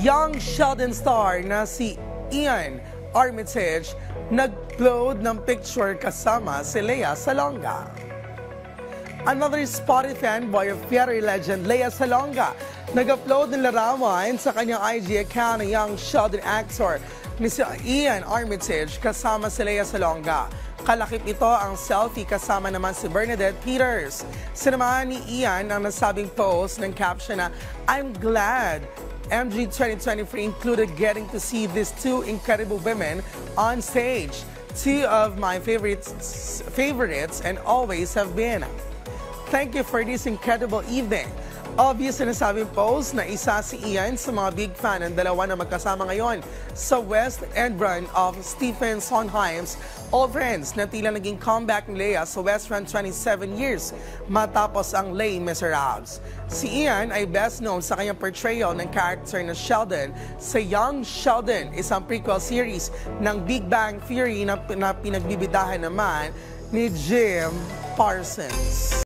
young Sheldon star na si Ian Armitage nag-upload ng picture kasama si Lea Salonga. Another spotty fanboy of fairy legend Lea Salonga nag-upload ng larawan sa kanyang IG account ng young Sheldon actor ni si Ian Armitage kasama si Lea Salonga. Kalakip ito ang selfie kasama naman si Bernadette Peters. Sinamahan ni Ian ang nasabing post ng caption na I'm glad MG 2023 included getting to see these two incredible women on stage. Two of my favorites, favorites and always have been. Thank you for this incredible evening. Obvious na nasabing post na isa si Ian sa mga big fan ng dalawa na magkasama ngayon sa West End run of Stephen Sondheim's All Friends na tila naging comeback ni Lea sa West Run 27 years matapos ang Les Miserables. Si Ian ay best known sa kanyang portrayal ng character na Sheldon sa Young Sheldon, isang prequel series ng Big Bang Theory na, na pinagbibidahan naman ni Jim Parsons.